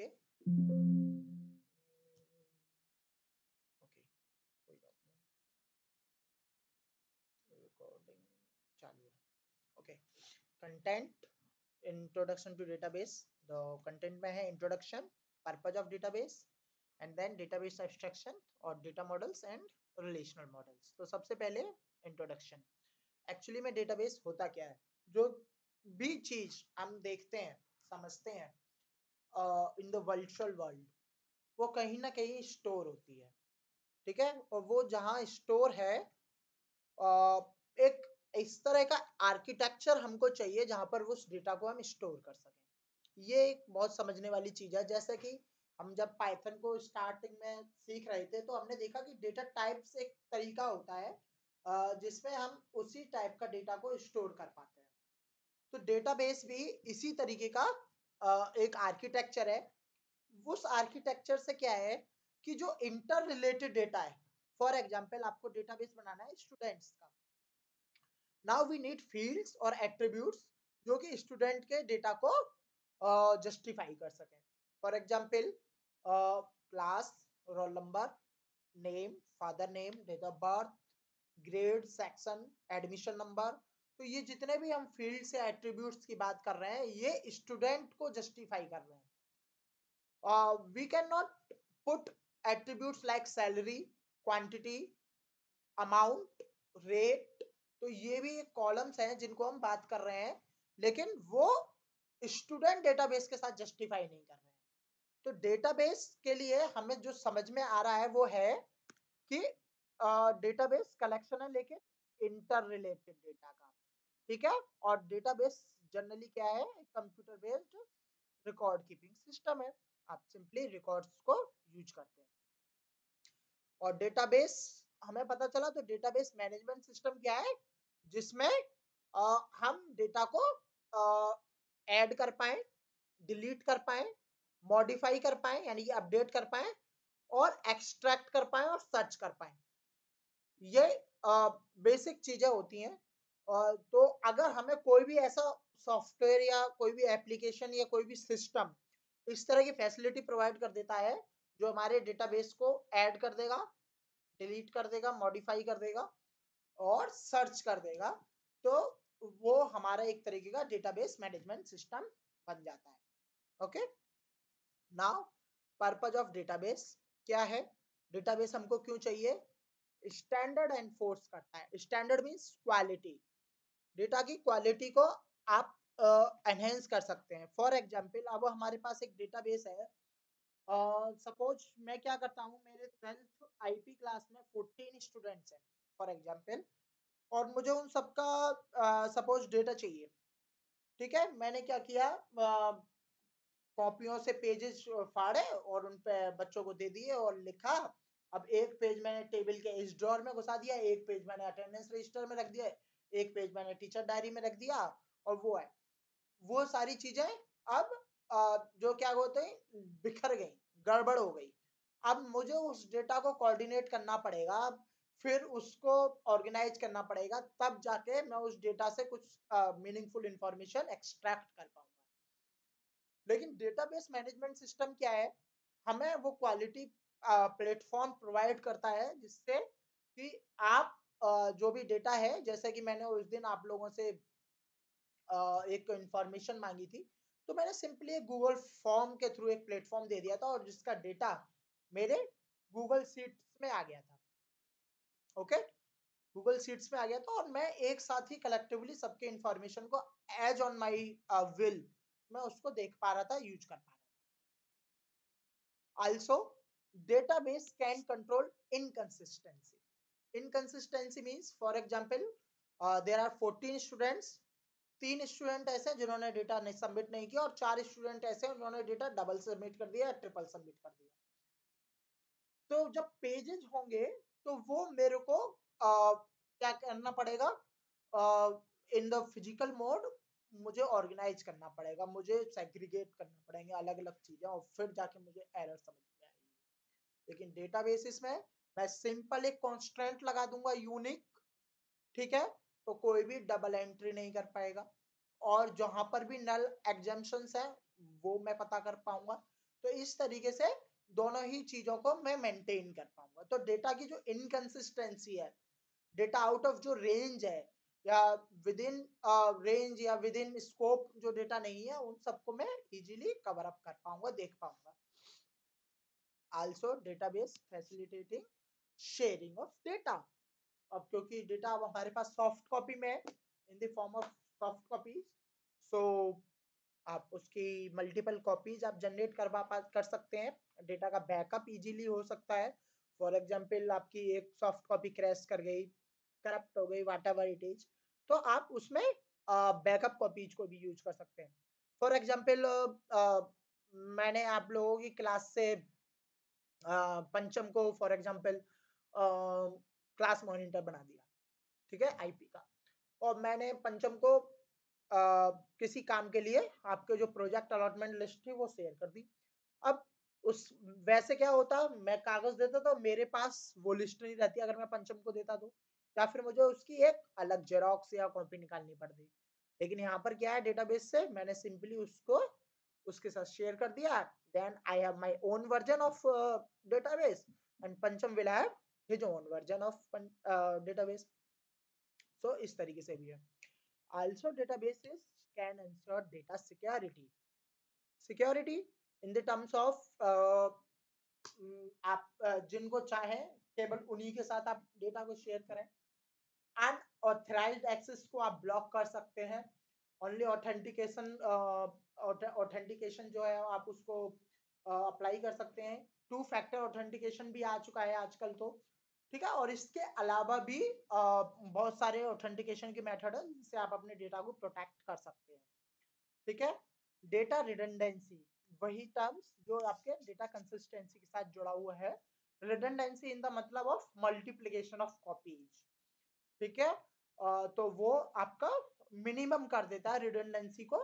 Okay okay कोई बात नहीं रिकॉर्डिंग चालू है okay content introduction to database the content में है introduction purpose of database and then database abstraction और data models and relational models तो सबसे पहले इंट्रोडक्शन एक्चुअली में डेटाबेस होता क्या है? जो भी चीज़ हम देखते हैं, समझते हैं इन द वर्चुअल वर्ल्ड वो कहीं ना कहीं स्टोर होती है ठीक है? और वो जहाँ स्टोर है uh, एक इस तरह का आर्किटेक्चर हमको चाहिए जहाँ पर उस डेटा को हम स्टोर कर सकें। ये एक बहुत समझने वाली चीज़ है जैसे कि हम जब पाइथन को स्टार्टिंग में सीख रहे थे तो हमने देखा कि डेटा टाइप्स एक तरीका होता है जिसमें हम उसी टाइप का डेटा को स्टोर कर पाते हैं। तो डेटाबेस भी इसी तरीके का एक आर्किटेक्चर है। उस आर्किटेक्चर से क्या है कि जो इंटर रिलेटेड डेटा है फॉर एग्ज़ाम्पल आपको डेटाबेस बनाना है स्टूडेंट्स का। नाउ वी नीड फील्ड्स और एट्रीब्यूट्स जो कि स्टूडेंट के डेटा को जस्टिफाई कर सके। For example class roll number name father name date of birth grade section admission number तो ये जितने भी हम फ़ील्ड से एट्रीब्यूट्स की बात कर रहे हैं, ये स्टूडेंट को जस्टिफाई कर रहे हैं। We can not put attributes like salary quantity amount rate तो ये भी कॉलम्स हैं जिनको हम बात कर रहे हैं, लेकिन वो स्टूडेंट डेटाबेस के साथ जस्टिफाई नहीं कर रहे हैं। तो डेटाबेस के लिए हमें जो समझ में आ रहा है वो है कि डेटाबेस कलेक्शन है, लेकिन इंटर रिलेटेड डेटा का। ठीक है? और डेटाबेस जनरली क्या है? Computer based record keeping system है। आप सिंपली रिकॉर्ड्स को यूज़ करते हैं। और डेटाबेस हमें पता चला तो डेटाबेस मैनेजमेंट सिस्टम क्या है? जिसमें आ, हम डेटा को ऐड कर पाए डिलीट कर पाए मॉडिफाई कर पाए यानी कि अपडेट कर पाए और एक्सट्रैक्ट कर पाए और सर्च कर पाए। ये बेसिक चीज़ें होती हैं। तो अगर हमें कोई भी ऐसा सॉफ्टवेयर या कोई भी एप्लीकेशन या कोई भी सिस्टम इस तरह की फैसिलिटी प्रोवाइड कर देता है, जो हमारे डेटाबेस को ऐड कर देगा, डिलीट कर देगा, मॉडिफाई कर देगा और सर्च कर देगा तो वो हमारा एक तरीके का डेटाबेस मैनेजमेंट सिस्टम बन जाता है। Okay? Now, purpose of database क्या है? डेटाबेस हमको क्यों चाहिए? स्टैंडर्ड एनफोर्स करता है। Standard means quality. डेटा की क्वालिटी को आप एनहेंस uh, कर सकते हैं। फॉर एग्ज़ाम्पल अब हमारे पास एक डेटाबेस है। सपोज़ uh, मैं क्या करता हूँ मेरे ट्वेल्थ आईपी क्लास में फोर्टीन स्टूडेंट्स हैं फॉर एग्ज़ाम्पल और मुझे उन सबका सपोज़ uh, डेटा चाहिए। ठीक है? मैंने क्या किया? कॉपियों से पेजेस फाड़े और उन पे बच्चों को दे दिए और लिखा। अब एक पेज मैंने टेबल के इस ड्रॉर में घुसा दिया एक पेज मैंने अटेंडेंस रजिस्टर में रख दिया। एक पेज मैंने टीचर डायरी में रख दिया और वो है। वो सारी चीज़ें अब जो क्या होते हैं, बिखर गई, गड़बड़ हो गई। अब मुझे उस डेटा को कोऑर्डिनेट करना पड़ेगा, फिर उसको ऑर्गेनाइज करना पड़ेगा, तब जाके मैं उस डेटा से कुछ मीनिंगफुल इंफॉर्मेशन एक्सट्रैक्ट कर पाऊँगा। लेकिन डेटाबेस मैनेजमेंट सिस्टम क्या है? हमें वो क्वालिटी प्लेटफॉर्म प्रोवाइड करता है जिससे कि आप जो भी डेटा है, जैसे कि मैंने उस दिन आप लोगों से एक इंफॉर्मेशन मांगी थी तो मैंने सिंपली एक गूगल फॉर्म के थ्रू एक प्लेटफॉर्म दे दिया था और जिसका डेटा मेरे गूगल सीट्स में आ गया था। ओके गूगल सीट्स में आ गया था और मैं एक साथ ही कलेक्टिवली सबके इंफॉर्मेशन को एज ऑन माई विल मैं उसको देख पा रहा था यूज़ कर पा रहा था। Also database can control inconsistency means for example uh, there are 14 students तीन स्टूडेंट ऐसे जिन्होंने डेटा नहीं सबमिट नहीं किया और चार स्टूडेंट ऐसे उन्होंने डेटा डबल सबमिट कर दिया ट्रिपल सबमिट कर दिया। तो जब पेजेस होंगे तो वो मेरे को आ, क्या करना पड़ेगा? इन द फ़िज़िकल मोड मुझे ऑर्गेनाइज करना पड़ेगा मुझे सेग्रीगेट करना पड़ेंगे अलग अलग चीज़ें और फिर जाके मुझे एरर समझ लेकिन डेटाबेसिस में मैं सिंपल एक कॉन्स्टेंट लगा दूँगा यूनिक, ठीक है? तो कोई भी डबल एंट्री नहीं कर पाएगा। और जहाँ पर भी नल एग्जाम्शन है, वो मैं पता कर पाऊँगा। तो इस तरीके से दोनों ही चीज़ों को मैं मेंटेन कर पाऊँगा। तो डेटा की जो इनकंसिस्टेंसी है डेटा आउट ऑफ़ जो रेंज है, या विद इन रेंज या विद इन स्कोप जो डेटा नहीं है, उन सबको मैं इजीली कवर अप कर पाऊँगा, देख पाऊँगा। Also database facilitating sharing of data अब क्योंकि डेटा अब हमारे पास सॉफ्ट कॉपी में है in the form of soft copy so आप उसकी मल्टीपल कॉपीज आप जनरेट करवा कर सकते हैं। डेटा का बैकअप इजीली हो सकता है। फॉर एग्ज़ाम्पल आपकी एक सॉफ्ट कॉपी क्रैश कर गई करप्ट हो गई वाट एवर इट इज़ तो आप उसमें बैकअप कॉपीज को भी यूज़ कर सकते हैं। फॉर एग्ज़ाम्पल मैंने आप लोगों की क्लास से पंचम को फॉर एग्ज़ाम्पल क्लास मॉनिटर बना दिया ठीक है आईपी का। और मैंने पंचम को आ, किसी काम के लिए आपके जो प्रोजेक्ट अलॉटमेंट लिस्ट थी वो शेयर कर दी। अब उस वैसे क्या होता मैं कागज़ देता तो मेरे पास वो लिस्ट नहीं रहती अगर मैं पंचम को देता तो। या फिर मुझे उसकी एक अलग जेरोक्स या कॉपी निकालनी पड़ती। लेकिन यहाँ पर क्या है डेटाबेस से मैंने सिंपली उसको उसके साथ शेयर कर दिया। Then I have my own version of database and Pancham will have his own version of database so इस तरीके से भी है। Also databases can ensure security. Security in the terms of uh, आप uh, जिनको चाहे केवल उन्हीं के साथ आप डेटा को शेयर करें। अनऑथराइज्ड एक्सेस को आप ब्लॉक कर सकते हैं। ओनली ऑथेंटिकेशन ऑथेंटिकेशन जो है आप उसको अप्लाई uh, कर सकते हैं। टू फैक्टर ऑथेंटिकेशन भी आ चुका है आजकल तो। ठीक है? और इसके अलावा भी आ, बहुत सारे ऑथेंटिकेशन के मेथड है जिससे आप अपने डेटा को प्रोटेक्ट कर सकते हैं। ठीक है? डेटा रिडेंडेंसी वही टर्म्स जो आपके डेटा कंसिस्टेंसी के साथ जुड़ा हुआ है। रिडेंडेंसी इन द मतलब ऑफ़ मल्टीप्लीकेशन ऑफ़ कॉपीज ठीक है? तो वो आपका मिनिमम कर देता है रिडेंडेंसी को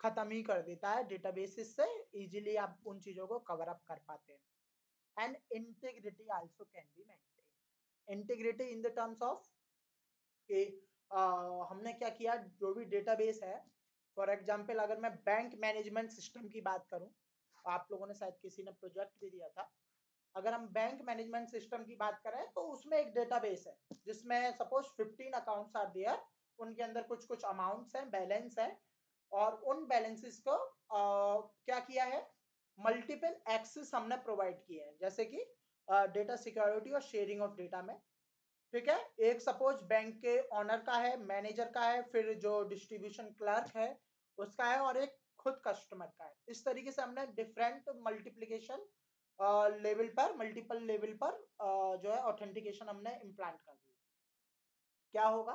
खत्म ही कर देता है डेटाबेसिस से इजीली आप उन चीज़ों को कवर अप कर पाते हैं। And integrity also can be maintain integrated in the terms of कि हमने क्या किया? जो भी डेटाबेस है फॉर एग्जांपल अगर मैं बैंक मैनेजमेंट सिस्टम की बात करूँ आप लोगों ने शायद किसी ने प्रोजेक्ट भी दिया था। अगर हम बैंक मैनेजमेंट सिस्टम की बात करें तो उसमें एक डेटाबेस है जिसमें सपोज़ 15 अकाउंट्स आर दियर उनके अंदर कुछ कुछ अमाउंट्स हैं बैलेंस है और उन बैलेंसेस को आ, क्या किया है? मल्टीपल एक्सेस हमने प्रोवाइड किए हैं। जैसे कि डेटा सिक्योरिटी और शेयरिंग ऑफ़ डेटा में। ठीक है? एक सपोज़ बैंक के ऑनर का है मैनेजर का है फिर जो डिस्ट्रीब्यूशन क्लर्क है उसका है और एक खुद कस्टमर का है। इस तरीके से हमने डिफरेंट मल्टीप्लीकेशन लेवल पर मल्टीपल लेवल पर uh, जो है ऑथेंटिकेशन हमने इम्प्लांट कर दिया। क्या होगा?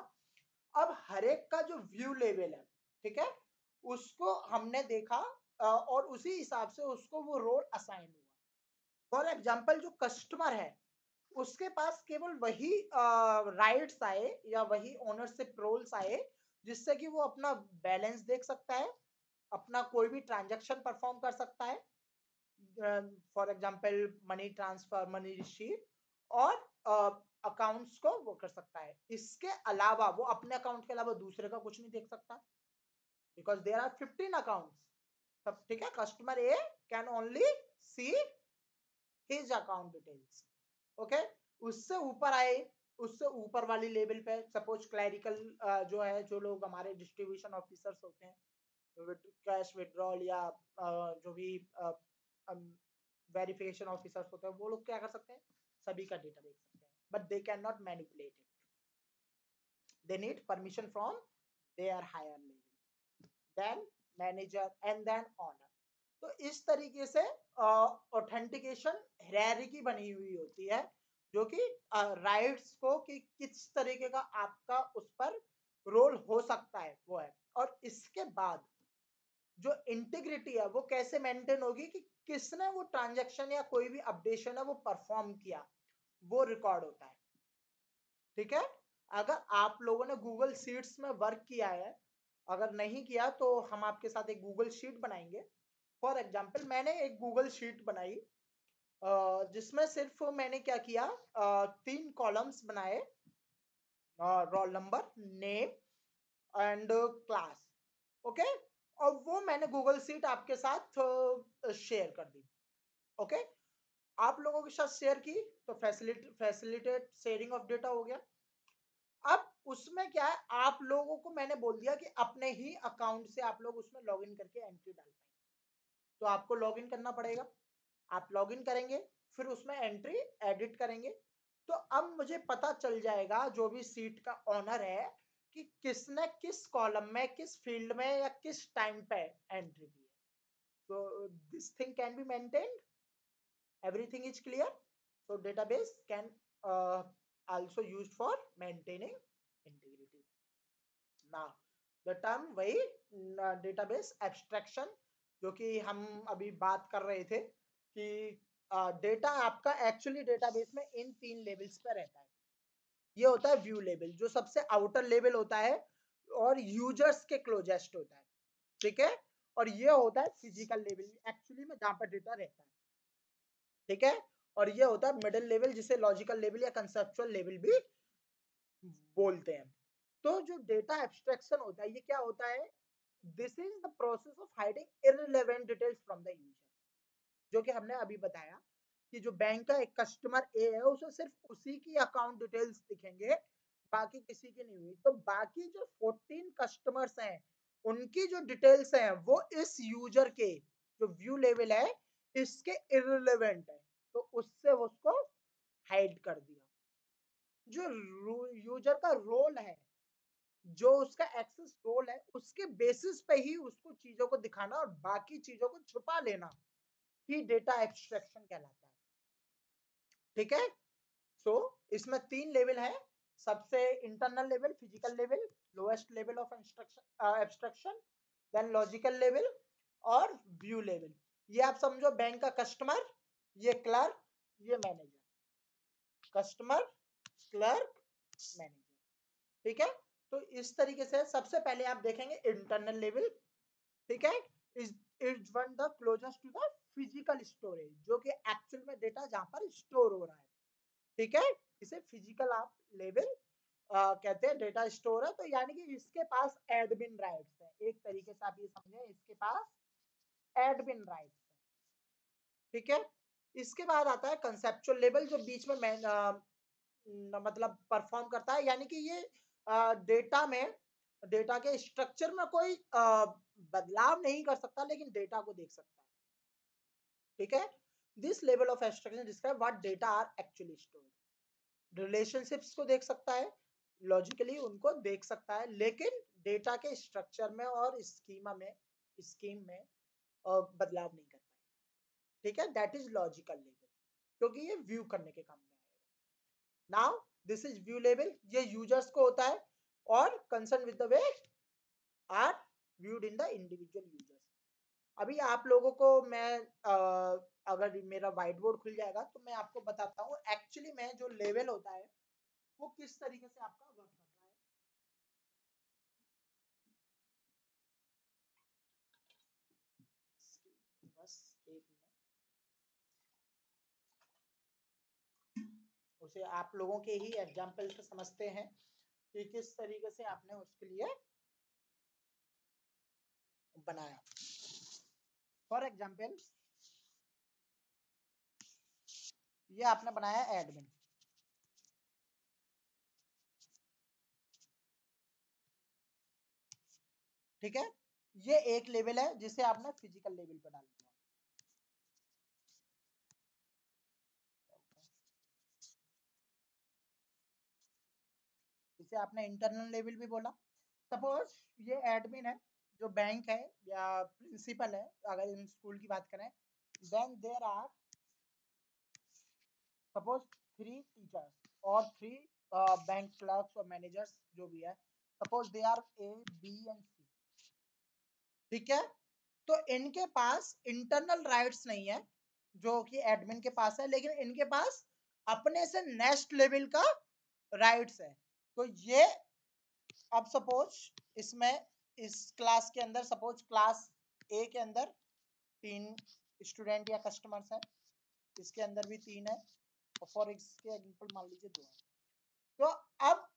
अब हर एक का जो व्यू लेवल है ठीक है? उसको हमने देखा uh, और उसी हिसाब से उसको वो रोल असाइन हुआ। फॉर एग्ज़ाम्पल जो कस्टमर है उसके पास केवल वही राइट्स आए या वही ओनरशिप रोल्स आए जिससे कि वो अपना बैलेंस देख सकता है अपना कोई भी ट्रांजैक्शन परफॉर्म कर सकता है for example money transfer money receive और अकाउंट्स uh, को वो कर सकता है। इसके अलावा वो अपने अकाउंट के अलावा दूसरे का कुछ नहीं देख सकता। Because there are fifteen account ठीक है customer A can only see his account details okay उससे ऊपर आए उससे ऊपर वाली लेवल पे सपोज़ क्लैरिकल जो है जो लोग हमारे डिस्ट्रीब्यूशन ऑफिसर्स होते हैं कैश विड्रॉल या uh, जो भी वेरिफिकेशन uh, ऑफिसर्स होते हैं वो लोग क्या कर सकते हैं? सभी का डेटा देख सकते हैं but they can not manipulate it they need permission from their higher level then manager and then owner तो इस तरीके से ऑथेंटिकेशन की बनी हुई होती है, जो कि राइट्स को कि किस तरीके का आपका उस पर रोल हो सकता है, वो है। और इसके बाद जो इंटीग्रिटी है, वो कैसे मेंटेन होगी कि किसने वो ट्रांजैक्शन या कोई भी अपडेशन है, वो परफॉर्म किया, वो रिकॉर्ड होता है। ठीक है? अगर आप लोगों ने गूगल शीट्स में वर्क किया है, अगर नहीं किया तो हम आपके साथ एक गूगल शीट बनाएँगे। फॉर एग्ज़ाम्पल मैंने एक गूगल शीट बनाई जिसमें सिर्फ़ मैंने क्या किया तीन कॉलम्स बनाए roll number name and class okay और वो मैंने गूगल शीट आपके साथ शेयर कर दी ओके okay? आप लोगों के साथ शेयर की तो facility facilitate sharing of data हो गया। अब उसमें क्या है, आप लोगों को मैंने बोल दिया कि अपने ही अकाउंट से आप लोग उसमें लॉगिन करके एंट्री डाल पाएँगे तो आपको लॉग इन करना पड़ेगा। आप लॉग इन करेंगे, फिर उसमें एंट्री एडिट करेंगे। तो अब मुझे पता चल जाएगा जो भी सीट का ऑनर है कि किसने किस कॉलम में, किस फ़ील्ड में या किस टाइम पे एंट्री की है। So this thing can be maintained everything is clear so database can also use for maintaining integrity now the term वही डेटाबेस एब्स्ट्रैक्शन जो कि हम अभी बात कर रहे थे कि डेटा आपका एक्चुअली डेटाबेस में इन तीन लेवल्स पे रहता है। ये होता है व्यू लेवल जो सबसे आउटर लेवल होता है और यूज़र्स के क्लोजेस्ट होता है। ठीक है? और ये होता है फ़िज़िकल लेवल एक्चुअली में जहाँ पर डेटा रहता है। ठीक है? और ये होता है मिडिल लेवल जिसे लॉजिकल लेवल या कंसेप्चुअल लेवल भी बोलते हैं। तो जो डेटा एब्स्ट्रैक्शन होता है, ये क्या होता है? This is the process of hiding irrelevant details from the user जो कि हमने अभी बताया कि जो बैंक का एक कस्टमर ए है, उसे सिर्फ़ उसी की अकाउंट डिटेल्स दिखेंगे, बाकी किसी की नहीं हुई। तो बाकी जो 14 कस्टमर्स हैं, उनकी जो डिटेल्स हैं, वो इस यूज़र के, जो व्यू लेवल है, इसके इररिलेवेंट है। तो उससे उसको हाइड कर दिया। जो यूज़र का रोल है जो उसका एक्सेस रोल है उसके बेसिस पे ही उसको चीज़ों को दिखाना और बाकी चीज़ों को छुपा लेना ही डेटा एक्सट्रैक्शन कहलाता है। ठीक है? सो so, इसमें तीन लेवल है। सबसे internal level physical level lowest level of abstraction then logical level और व्यू लेवल। ये आप समझो बैंक का कस्टमर ये क्लर्क ये मैनेजर। Customer clerk manager. ठीक है? तो इस तरीके से सबसे पहले आप देखेंगे इंटरनल लेवल ठीक है? Is one the closest to the physical storage जो कि एक्चुअल में डेटा जहाँ पर स्टोर हो रहा है ठीक है? इसे फ़िज़िकल आप लेवल कहते हैं डेटा स्टोर है तो यानी कि इसके पास एडमिन राइट्स है। एक तरीके से आप ये समझे इसके पास एडमिन राइट्स है ठीक है? इसके बाद आता है कंसेप्चुअल लेवल जो बीच में आ, मतलब परफॉर्म करता है यानी कि ये डेटा में, डेटा के स्ट्रक्चर में कोई बदलाव नहीं कर सकता, लेकिन डेटा को देख सकता है। ठीक है? This level of abstraction describe what data are actually stored relationships को देख सकता है लॉजिकली उनको देख सकता है, लेकिन डेटा के स्ट्रक्चर में और स्कीमा में स्कीम में बदलाव नहीं कर पाए। ठीक है? दैट इज़ लॉजिकल लेवल क्योंकि ये व्यू करने के काम में आएगा now this is view level ये यूज़र्स को होता है और concern with the way are viewed in the individual users अभी आप लोगों को मैं आ, अगर मेरा व्हाइट बोर्ड खुल जाएगा तो मैं आपको बताता हूँ एक्चुअली मैं जो लेवल होता है वो किस तरीके से आपका वर्क कर रहा है बस एक उसे आप लोगों के ही एग्ज़ाम्पल से समझते हैं कि किस तरीके से आपने उसके लिए बनाया। फॉर एग्ज़ाम्पल ये आपने बनाया एडमिन ठीक है? ये एक लेवल है जिसे आपने फ़िज़िकल लेवल पर डाल दिया इसे आपने इंटरनल लेवल भी बोला। सपोज़ ये एडमिन है, जो बैंक है या प्रिंसिपल है, अगर इन स्कूल की बात करें then there are suppose three teachers और थ्री बैंक क्लर्क्स और मैनेजर्स जो भी है। Suppose they are A B and C ठीक है? तो इनके पास इंटरनल राइट्स नहीं है, जो कि एडमिन के पास है, लेकिन इनके पास अपने से नेक्स्ट लेवल का राइट्स है। तो ये, अब सपोज़ इसमें, इस क्लास के अंदर सपोज़ क्लास ए के अंदर तीन स्टूडेंट या कस्टमर्स हैं, इसके अंदर भी तीन है और फॉर इसके एग्जांपल मान लीजिए दो है। तो अब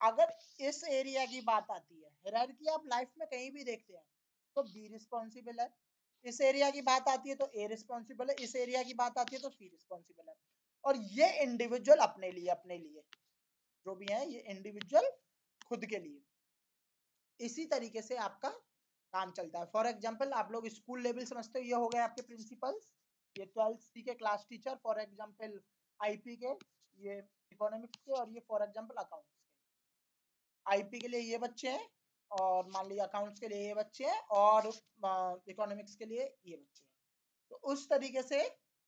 अगर इस एरिया की बात आती है हिरार्की आप लाइफ में कहीं भी देखते हैं तो बी रिस्पॉन्सिबल है। इस एरिया की बात आती है तो ए रिस्पॉन्सिबल है। इस एरिया की बात आती है तो सी रिस्पॉन्सिबल है। और ये इंडिविजुअल अपने लिए अपने लिए। जो भी है, ये इंडिविजुअल खुद के लिए। इसी तरीके से आपका काम चलता है। फॉर एग्ज़ाम्पल आप लोग स्कूल लेवल समझते हो, ये हो गए आपके प्रिंसिपल्स ये ट्वेल्थ सी के class teacher for example IP के, ये इकोनॉमिक्स के और ये फॉर एग्ज़ाम्पल अकाउंट्स के। आईपी के लिए ये बच्चे हैं और मान लीजिए अकाउंट्स के लिए ये बच्चे हैं और इकोनॉमिक्स के लिए ये बच्चे हैं। तो उस तरीके से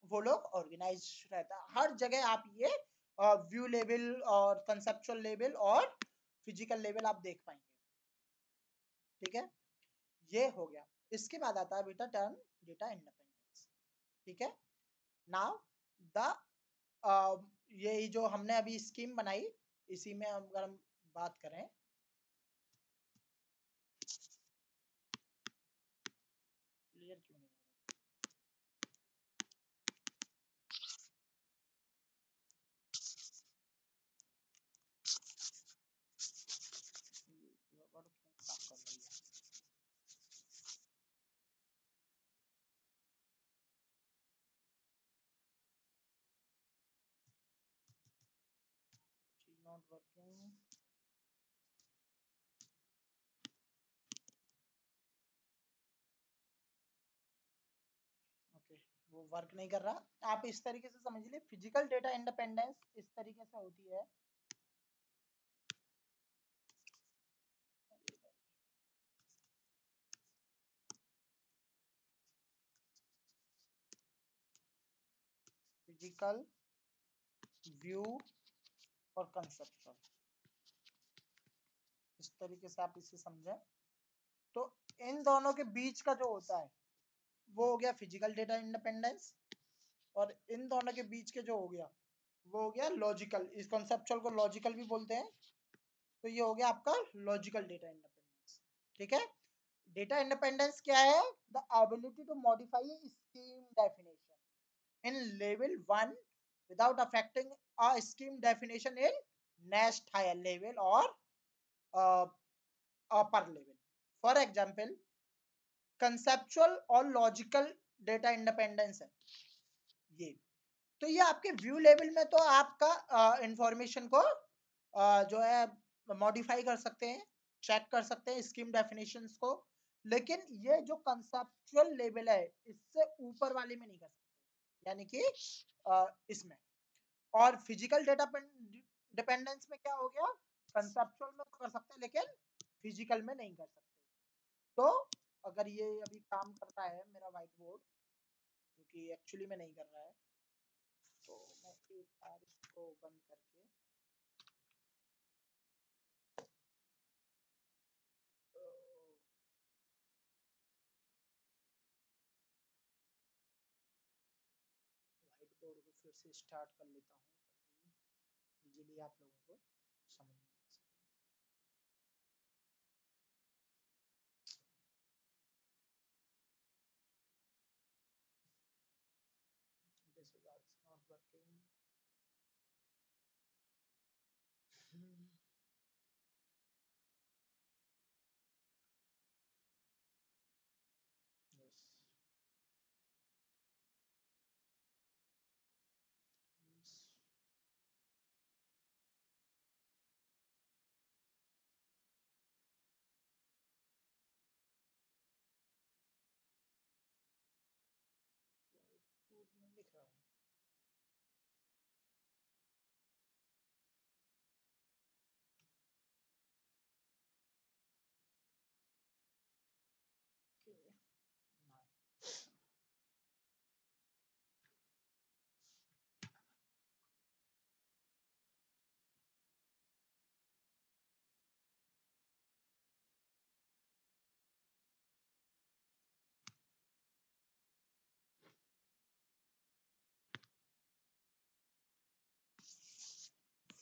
वो लोग ऑर्गेनाइज रहता हर जगह आप ये व्यू लेवल और कंसेप्चुअल लेवल और फ़िज़िकल लेवल आप देख पाएँगे। ठीक है? ये हो गया। इसके बाद आता है बेटा टर्न डेटा इंडिपेंडेंस ठीक है? नाउ द ये जो हमने अभी स्कीम बनाई, इसी में अगर हम बात करें क्लियर क्यों नहीं not working ओके वो वर्क नहीं कर रहा। आप इस तरीके से समझ लीजिए फ़िज़िकल डेटा इंडिपेंडेंस इस तरीके से होती है। फ़िज़िकल व्यू और कंसेप्चुअल इस तरीके से आप इसे समझें। तो इन दोनों के बीच का जो होता है वो हो गया फ़िज़िकल डेटा इंडिपेंडेंस और इन दोनों के बीच के जो हो गया वो हो गया लॉजिकल इस कॉन्सेप्चुअल को लॉजिकल भी बोलते हैं। तो ये हो गया आपका लॉजिकल डेटा इंडिपेंडेंस ठीक है? डेटा इंडिपेंडेंस क्या है? The ability to modify scheme definition in level one without affecting a scheme definition in next higher level or uh, upper level. For example, conceptual और logical data independence है। ये। तो ये आपके व्यू लेवल में तो आपका इंफॉर्मेशन को uh, जो है मॉडिफाई कर सकते हैं चेक कर सकते हैं स्कीम डेफिनेशंस को लेकिन ये जो कंसेप्चुअल लेवल है इससे ऊपर वाले में नहीं कर सकते। यानी कि इसमें। और फ़िज़िकल डेटा डिपेंडेंस में क्या हो गया? कंसेप्चुअल में तो कर सकते हैं लेकिन फ़िज़िकल में नहीं कर सकते। तो अगर ये अभी काम करता है मेरा व्हाइट बोर्ड क्योंकि एक्चुअली में नहीं कर रहा है तो मैं एक बार इसको बंद करके कोड को फिर से स्टार्ट कर लेता हूँ इजीली आप लोगों को समझ में working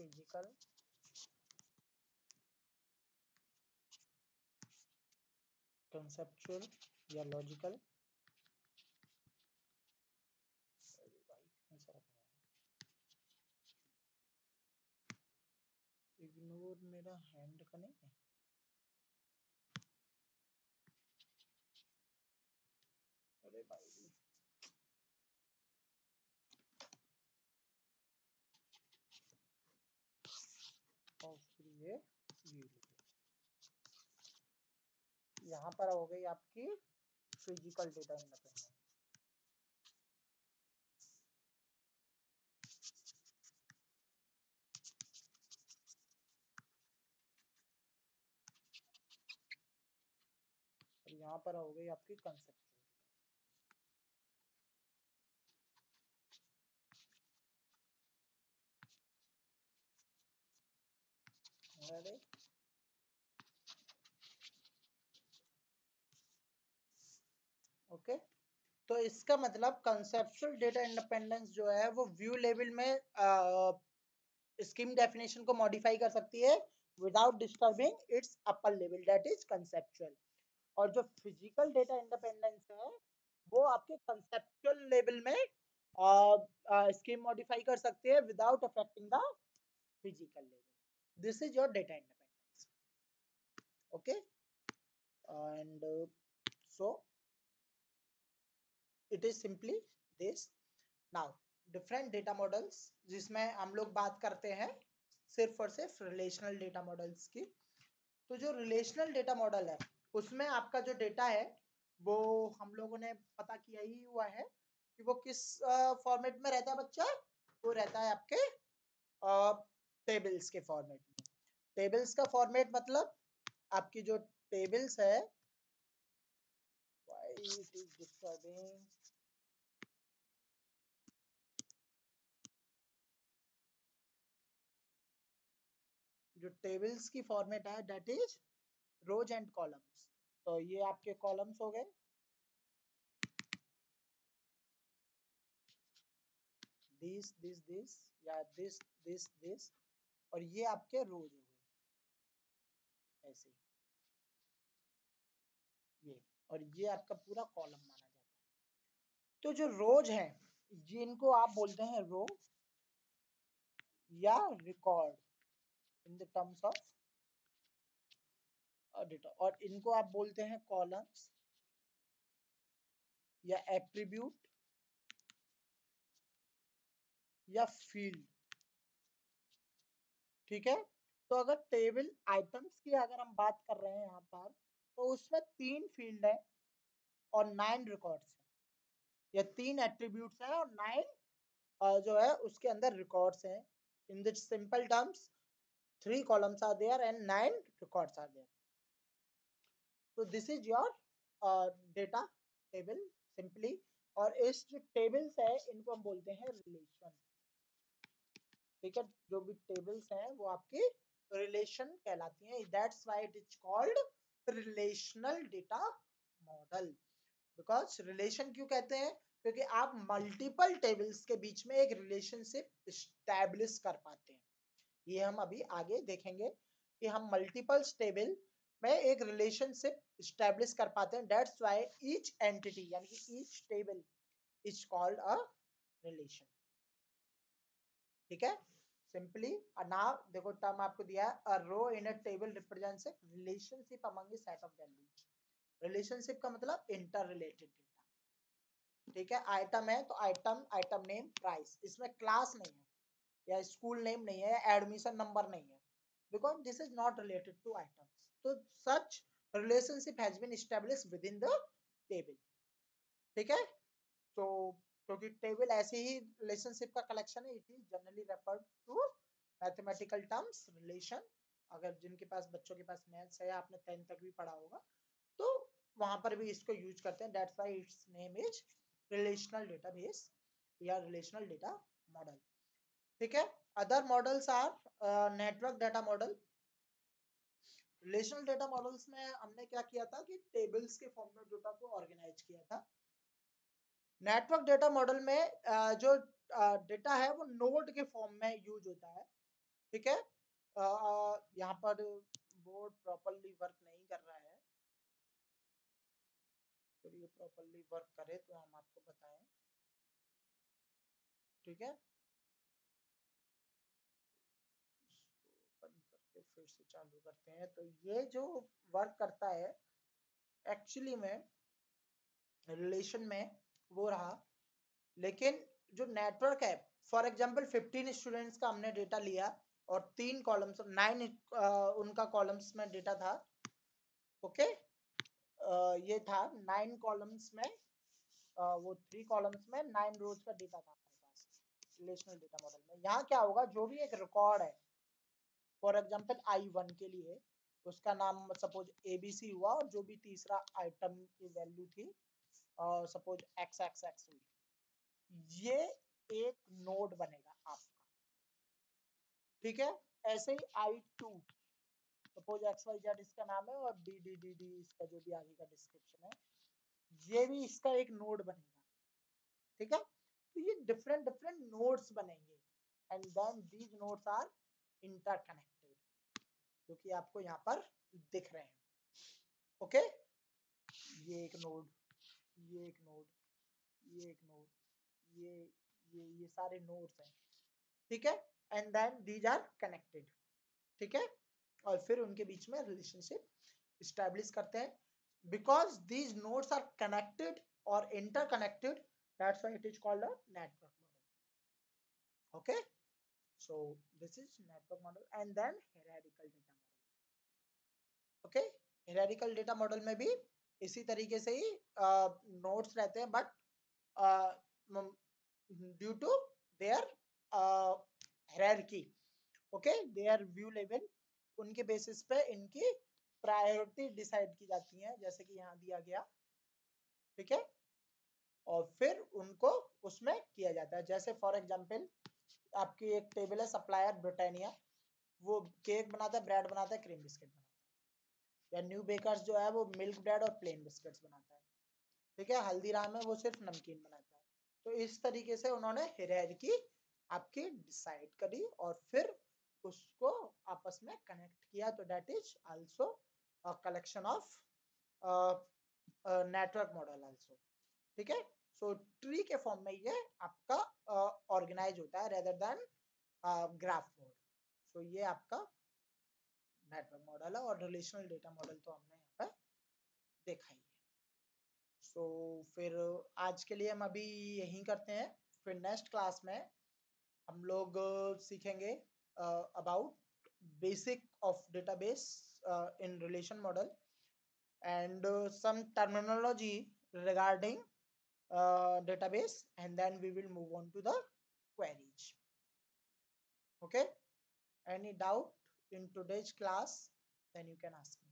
फ़िज़िकल कंसेप्चुअल या लॉजिकल इग्नोर मेरा हैंड का नहीं है अरे भाई और फिर ये व्यू यहाँ पर हो गई आपकी फ़िज़िकल डेटा इंडिपेंडेंस यहाँ पर हो गई आपकी कंसेप्ट ready ओके तो इसका मतलब कंसेप्चुअल डेटा इंडिपेंडेंस जो है वो व्यू लेवल में स्कीम डेफिनेशन को मॉडिफाई कर सकती है without disturbing its upper level that is conceptual और जो फ़िज़िकल डेटा इंडिपेंडेंस है वो आपके कंसेप्चुअल लेवल में स्कीम uh, मॉडिफाई uh, कर सकते हैं without affecting the physical level this is your data independence. Okay? And uh, it is simply this. Now, different data models, जिसमें हम लोग बात करते हैं, सिर्फ़ और सिर्फ़ रिलेशनल डेटा मॉडल्स की। तो जो रिलेशनल डेटा मॉडल है, उसमें आपका जो डेटा है, वो हम लोगों ने पता किया ही हुआ है कि वो किस फॉर्मेट में रहता है बच्चा? वो रहता है आपके टेबल्स के फॉर्मेट में। टेबल्स का फॉर्मेट मतलब आपकी जो टेबल्स है जो टेबल्स की फॉर्मेट है that is rows and columns तो ये आपके कॉलम्स हो गए। दिस दिस दिस या दिस दिस दिस और ये आपके रोज हो गए। ऐसे। ये, और ये आपका पूरा कॉलम माना जाता है। तो जो रोज है, जिनको आप बोलते हैं रो या record in the terms of auditor और इनको आप बोलते हैं कॉलम्स या एट्रीब्यूट या फ़ील्ड ठीक है? तो अगर टेबल आइटम्स की अगर हम बात कर रहे हैं यहाँ पर तो उसमें तीन फ़ील्ड है और नाइन रिकॉर्ड्स है। या तीन एट्रीब्यूट्स है और नाइन जो है, उसके अंदर रिकॉर्ड्स हैं। In the simple terms three columns are there and nine records are there तो this is your data table simply और इस जो टेबल्स है इनको हम बोलते हैं रिलेशन ठीक है? जो भी टेबल्स हैं वो आपकी रिलेशन कहलाती हैं. That's why it is called relational data model because relation क्यों कहते हैं? क्योंकि आप मल्टीपल टेबल्स के बीच में एक रिलेशनशिप स्टैब्लिश कर पाते हैं। ये हम अभी आगे देखेंगे कि हम मल्टीपल टेबल में एक रिलेशनशिप स्टैब्लिश कर पाते हैं। दैट्स व्हाई ईच एंटिटी यानी कि each table is called a relation ठीक है? सिंपली नाउ देखो टर्म आपको दिया है a row in a table represents relationship among set of values relationship का मतलब इंटर रिलेटेड डेटा ठीक है? आइटम है तो आइटम आइटम नेम प्राइस इसमें क्लास नहीं है। या स्कूल नेम नहीं है एडमिशन नंबर नहीं है because this is not related to items तो such relationship has been established within the table ठीक है? तो क्योंकि टेबल ऐसे ही रिलेशनशिप का कलेक्शन है it is generally referred to mathematical terms relation अगर जिनके पास, बच्चों के पास मैथ्स है, आपने टेंथ तक भी पढ़ा होगा तो वहाँ पर भी इसको यूज़ करते हैं. That's why its name is relational database या रिलेशनल डेटा मॉडल ठीक है? Other models are network data model relational data models में हमने क्या किया था कि टेबल्स के फॉर्म में डेटा को ऑर्गेनाइज किया था। नेटवर्क डेटा मॉडल में जो डेटा है वो नोड के फॉर्म में यूज़ होता है। ठीक है? यहाँ पर बोर्ड प्रॉपरली वर्क नहीं कर रहा है। फिर ये प्रॉपरली वर्क करे तो हम आपको बताएँ। ठीक है बंद करके फिर से चालू करते हैं। तो ये जो वर्क करता है एक्चुअली में रिलेशन में वो रहा। लेकिन जो नेटवर्क है फॉर एग्जांपल 15 स्टूडेंट्स का हमने डेटा लिया और तीन कॉलम्स नाइन उनका कॉलम्स में डेटा था। Okay okay? ये था नाइन कॉलम्स में uh, वो थ्री कॉलम्स में नाइन रोज का डेटा था हमारे पास रिलेशनल डेटा मॉडल में। यहाँ क्या होगा जो भी एक रिकॉर्ड है फॉर एग्जांपल आई वन के लिए, उसका नाम सपोज़ एबीसी हुआ और जो भी तीसरा आइटम की वैल्यू थी सपोज़ एक्स एक्स एक्स हुई, ये एक नोड बनेगा आपका। ठीक है? ऐसे ही I two suppose X Y Z इसका नाम है और डी डी डी डी इसका जो भी आगे का डिस्क्रिप्शन है, ये भी इसका एक नोड बनेगा। ठीक है? तो ये डिफरेंट डिफरेंट नोड्स बनेंगे and then these nodes are interconnected जो कि आपको यहाँ पर दिख रहे हैं। ओके? ये एक नोड ये एक नोड ये एक नोड ये ये ये सारे नोड्स हैं। ठीक है? And then these are connected ठीक है? और फिर उनके बीच में रिलेशनशिप स्टैब्लिश करते हैं। Because these nodes are connected और interconnected that's why it is called a network model okay so this is network model and then hierarchical data model okay hierarchical data model में भी इसी तरीके से ही notes uh, रहते हैं but due to their hierarchy okay their view level उनके basis पे इनकी प्रायोरिटी डिसाइड की जाती है जैसे कि यहाँ दिया गया ठीक है और फिर उनको उसमें किया जाता है जैसे फॉर एग्जांपल आपकी एक टेबल है सप्लायर ब्रिटानिया वो केक बनाता है ब्रेड बनाता है क्रीम बिस्किट बनाता है। या न्यू बेकर्स जो है, वो मिल्क ब्रेड और प्लेन बिस्किट्स बनाता है। ठीक है, हल्दीराम है, वो सिर्फ़ नमकीन बनाता है। तो इस तरीके से उन्होंने हिरैरकी आपकी डिसाइड करी और फिर उसको आपस में कनेक्ट किया। तो date is also collection of network model also ठीक है? सो ट्री के फॉर्म में ये आपका ऑर्गेनाइज होता है rather than graph mode so ये आपका नेटवर्क मॉडल है और रिलेशनल डेटा मॉडल तो हमने यहाँ पे देखा ही है। सो so, फिर आज के लिए हम अभी यही करते हैं। फिर नेक्स्ट क्लास में हम लोग सीखेंगे about basic of database in relation model and some terminology regarding uh, database and then we will move on to the queries. Okay? Any doubt in today's class? Then you can ask me